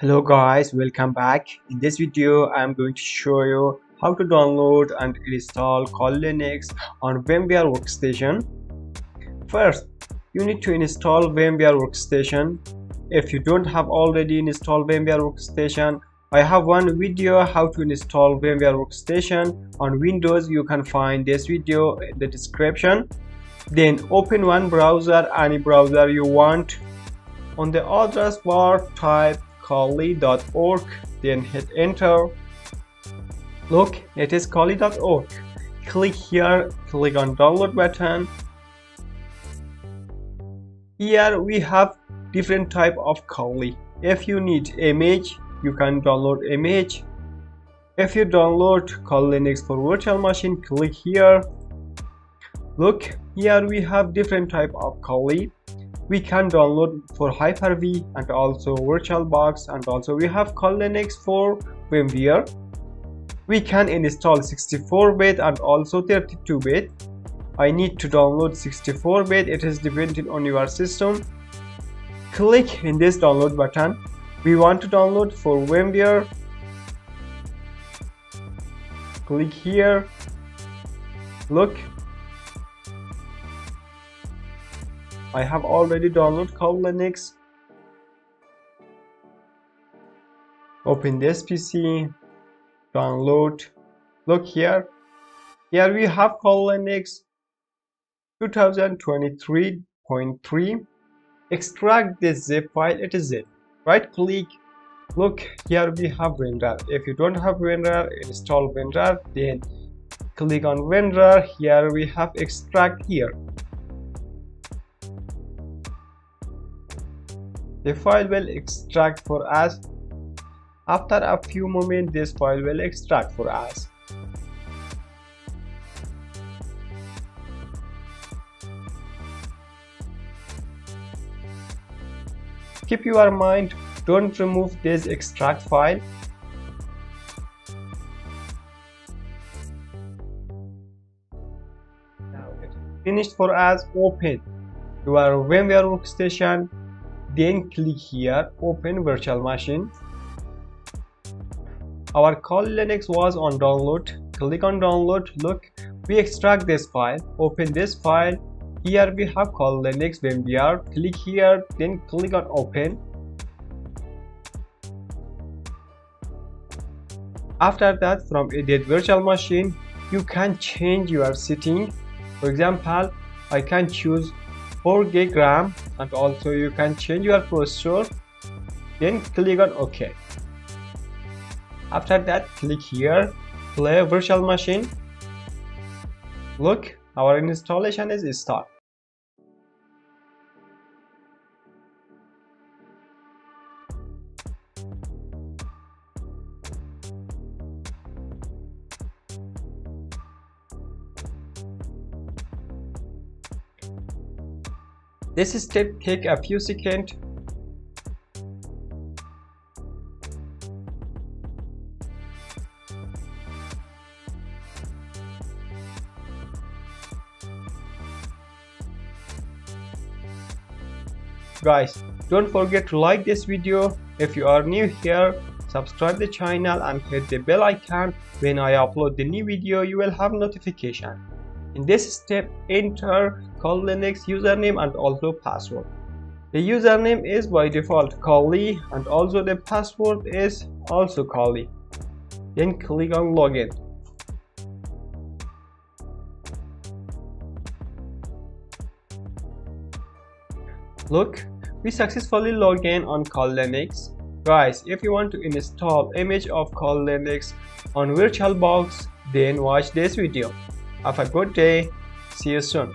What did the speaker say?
hello guys. Welcome back. In this video i'm going to show you how to download and install kali linux on vmware workstation. First you need to install vmware workstation. If you don't have already installed vmware workstation i have one video how to install vmware workstation on windows. You can find this video in the description. Then open one browser any browser you want. On the address bar type kali.org then hit enter. Look it is kali.org click here click on download button. Here we have different type of kali if you need image you can download image. If you download kali linux for virtual machine click here. Look here we have different type of kali we can download for Hyper-V and also VirtualBox and also we have Kali Linux for VMware. We can install 64-bit and also 32-bit. I need to download 64-bit, it is depending on your system. Click in this download button. We want to download for VMware. Click here. Look, I have already downloaded Kali Linux. Open this PC, download. Look here. Here we have Kali Linux 2023.3. Extract this zip file, it is it. Right click. Look here we have WinRAR. If you don't have WinRAR, install WinRAR. Then click on WinRAR. Here we have extract here the file will extract for us. After a few moments this file will extract for us. Keep your mind don't remove this extract file. Finished for us. Open your VMware workstation then click here open virtual machine. Our Kali Linux was on download. Click on download. Look we extract this file. Open this file. Here we have Kali Linux vmware click here then click on open. After that from edit virtual machine you can change your setting. For example i can choose 4 gig RAM and also you can change your processor then click on OK. After that click here. Play virtual machine. Look our installation is start This step take a few seconds. Guys, don't forget to like this video. If you are new here, subscribe the channel and hit the bell icon. When I upload the new video, you will have notification. In this step, enter Kali Linux username and also password. The username is by default Kali and also the password is also Kali. Then click on login. Look, we successfully log in on Kali Linux. Guys, if you want to install image of Kali Linux on VirtualBox, then watch this video. Have a good day. See you soon.